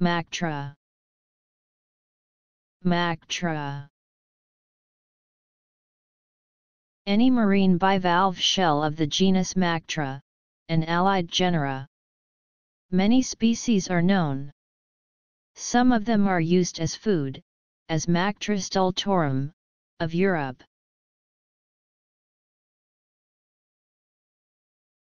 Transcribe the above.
Mactra Mactra Any marine bivalve shell of the genus Mactra, and allied genera. Many species are known. Some of them are used as food, as Mactra stultorum, of Europe.